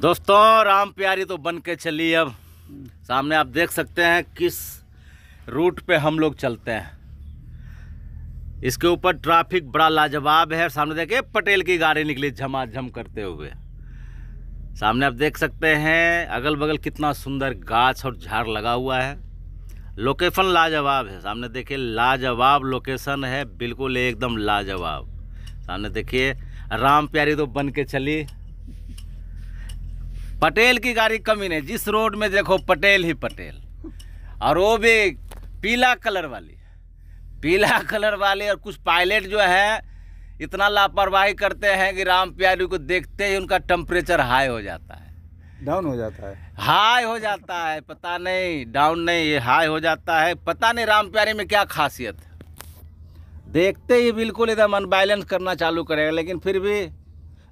दोस्तों, राम प्यारी तो बन के चली अब। सामने आप देख सकते हैं किस रूट पे हम लोग चलते हैं। इसके ऊपर ट्रैफ़िक बड़ा लाजवाब है। सामने देखिए, पटेल की गाड़ी निकली झमाझम करते हुए। सामने आप देख सकते हैं अगल बगल कितना सुंदर गाछ और झाड़ लगा हुआ है। लोकेशन लाजवाब है। सामने देखिए, लाजवाब लोकेशन है। बिल्कुल एकदम लाजवाब। सामने देखिए, राम प्यारी तो बन के चली। पटेल की गाड़ी कमी नहीं जिस रोड में देखो पटेल ही पटेल। और वो भी पीला कलर वाली। पीला कलर वाली और कुछ पायलट जो है इतना लापरवाही करते हैं कि राम प्यारी को देखते ही उनका टेम्परेचर हाई हो जाता है। डाउन हो जाता है। हाई हो जाता है पता नहीं डाउन नहीं ये हाई हो जाता है। पता नहीं राम प्यारी में क्या खासियत। है देखते ही बिल्कुल एकदम अनबैलेंस करना चालू करेगा लेकिन फिर भी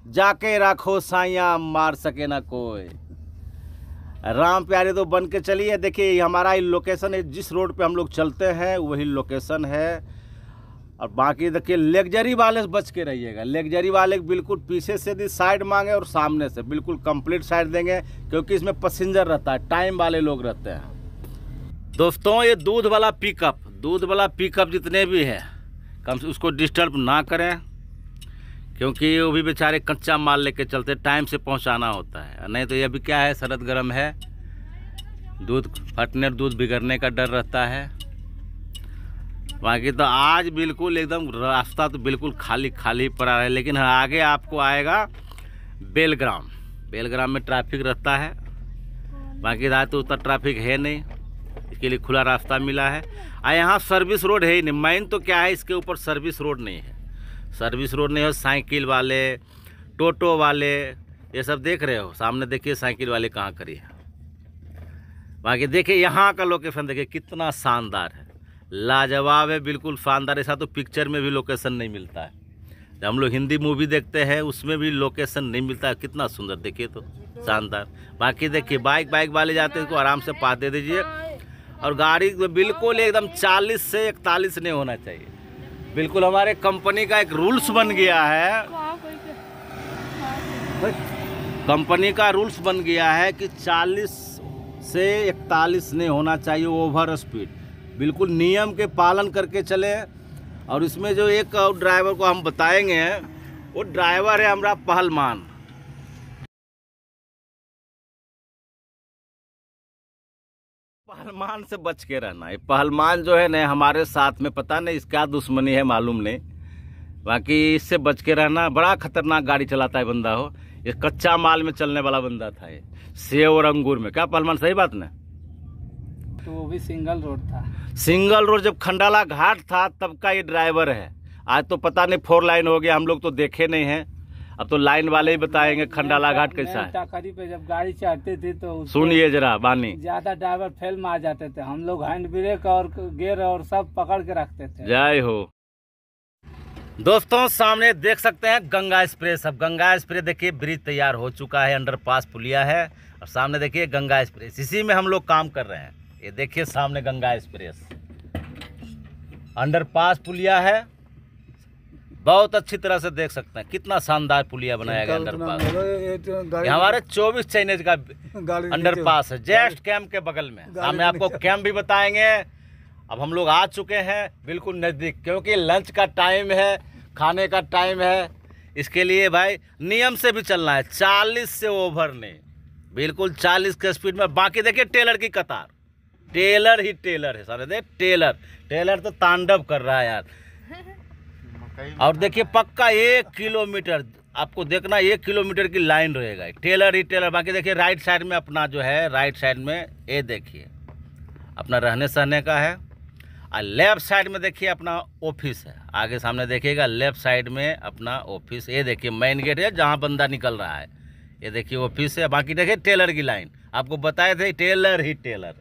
जाके रखो साइया, मार सके ना कोई। राम प्यारे तो बन के चलिए। देखिए हमारा ये लोकेशन है। जिस रोड पे हम लोग चलते हैं, वही लोकेशन है। और बाकी देखिए लेग्जरी वाले से बच के रहिएगा। लेग्जरी वाले बिल्कुल पीछे से भी साइड मांगे और सामने से। बिल्कुल कंप्लीट साइड देंगे, क्योंकि इसमें पैसेंजर रहता है टाइम वाले लोग रहते हैं। दोस्तों, ये दूध वाला पिकअप दूध वाला पिकअप जितने भी है, कम से उसको डिस्टर्ब ना करें। क्योंकि वो भी बेचारे कच्चा माल लेके चलते टाइम से पहुंचाना होता है। नहीं तो ये अभी क्या है सरद गर्म है। दूध, फटने दूध बिगड़ने का डर रहता है। बाकी तो आज बिल्कुल एकदम रास्ता तो बिल्कुल खाली खाली पड़ा है। लेकिन आगे आपको आएगा बेलग्राम। बेलग्राम में ट्रैफ़िक रहता है। बाकी रात तो उतना ट्रैफ़िक है नहीं। इसके लिए खुला रास्ता मिला है। और यहाँ सर्विस रोड है ही नहीं। मेन तो क्या है, इसके ऊपर सर्विस रोड नहीं है। सर्विस रोड नहीं हो, साइकिल वाले, टोटो वाले, ये सब देख रहे हो। सामने देखिए, साइकिल वाले कहाँ खड़ी है। बाकी देखिए, यहाँ का लोकेशन देखिए, कितना शानदार है। लाजवाब है, बिल्कुल शानदार। ऐसा तो पिक्चर में भी लोकेशन नहीं मिलता है। जब हम लोग हिंदी मूवी देखते हैं, उसमें भी लोकेशन नहीं मिलता है। कितना सुंदर, देखिए तो शानदार। बाकी देखिए बाइक बाइक वाले जाते हैं इसको आराम से पास दे दीजिए। और गाड़ी बिल्कुल एकदम 40 से 41 नहीं होना चाहिए। बिल्कुल हमारे कंपनी का एक रूल्स बन गया है। कंपनी का रूल्स बन गया है कि 40 से 41 नहीं होना चाहिए ओवर स्पीड। बिल्कुल नियम के पालन करके चले। और इसमें जो एक ड्राइवर को हम बताएँगे वो ड्राइवर है हमारा पहलमान। पहलमान से बच के रहना है। पहलमान जो है ना हमारे साथ में पता नहीं इसका दुश्मनी है मालूम नहीं। बाकी इससे बच के रहना बड़ा खतरनाक गाड़ी चलाता है बंदा हो ये कच्चा माल में चलने वाला बंदा था ये। सेव और अंगूर में। क्या पहलमान सही बात ना? तो वो भी सिंगल रोड था। सिंगल रोड जब खंडाला घाट था तब का ये ड्राइवर है। आज तो पता नहीं फोर लाइन हो गया हम लोग तो देखे नहीं हैं। अब तो लाइन वाले ही बताएँगे खंडाला घाट कैसा है। टाकरी पे जब गाड़ी चढ़ते थे तो सुनिए जरा बानी। ज़्यादा ड्राइवर फेल मार जाते थे। हम लोग हैंड ब्रेक और गियर और सब पकड़ के रखते थे। जय हो। दोस्तों सामने देख सकते हैं गंगा एक्सप्रेस अब गंगा एक्सप्रेस देखिए ब्रिज तैयार हो चुका है अंडर पास पुलिया है। और सामने देखिए गंगा एक्सप्रेस इसी में हम लोग काम कर रहे हैं। ये देखिए सामने गंगा एक्सप्रेस अंडर पास पुलिया है। बहुत अच्छी तरह से देख सकते हैं। कितना शानदार पुलिया बनाया गया अंडरपास। ये हमारे 24 चाइनीज़ का अंडरपास है। जस्ट कैंप के बगल में। हमें आपको कैंप भी बताएँगे। अब हम लोग आ चुके हैं बिल्कुल नज़दीक क्योंकि लंच का टाइम है खाने का टाइम है। इसके लिए भाई नियम से भी चलना है। चालीस से ओवर नहीं बिल्कुल चालीस के स्पीड में। बाकी देखिए टेलर की कतार। टेलर ही टेलर है सारे देख टेलर। टेलर तो तांडव कर रहा है यार। और देखिए पक्का एक किलोमीटर आपको देखना एक किलोमीटर की लाइन रहेगा। टेलर ही टेलर बाकी देखिए राइट साइड में अपना जो है राइट साइड में ये देखिए। अपना रहने सहने का है। और लेफ़्ट साइड में देखिए अपना ऑफ़िस है। आगे सामने देखिएगा लेफ़्ट साइड में अपना ऑफ़िस ये देखिए मेन गेट है जहाँ बंदा निकल रहा है। ये देखिए ऑफ़िस है। बाकी देखिए टेलर की लाइन आपको बताए थे टेलर ही टेलर